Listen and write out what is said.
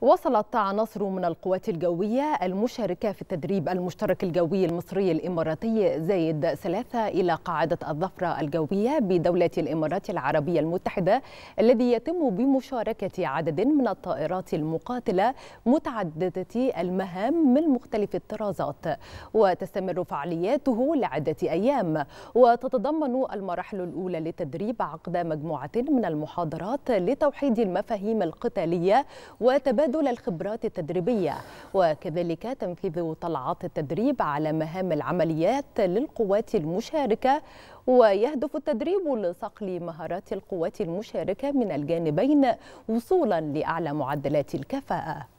وصلت عناصر من القوات الجوية المشاركة في التدريب المشترك الجوي المصري الإماراتي زايد ثلاثة إلى قاعدة الظفرة الجوية بدولة الإمارات العربية المتحدة الذي يتم بمشاركة عدد من الطائرات المقاتلة متعددة المهام من مختلف الطرازات. وتستمر فعالياته لعدة أيام. وتتضمن المراحل الأولى للتدريب عقد مجموعة من المحاضرات لتوحيد المفاهيم القتالية وتبادل تبادل الخبرات التدريبية وكذلك تنفيذ طلعات التدريب على مهام العمليات للقوات المشاركة ويهدف التدريب لصقل مهارات القوات المشاركة من الجانبين وصولا لأعلى معدلات الكفاءة.